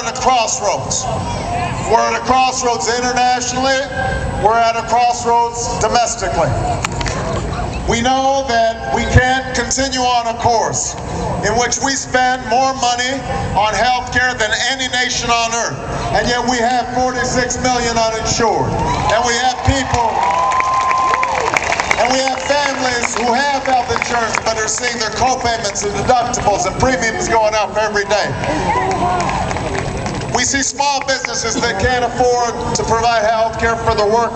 at a crossroads. We're at a crossroads internationally. We're at a crossroads domestically. We know that we can't continue on a course in which we spend more money on health care than any nation on earth. And yet we have 46 million uninsured. And we have people and we have families who have health insurance but are seeing their co-payments and deductibles and premiums going up every day. We see small businesses that can't afford to provide health care for their workers.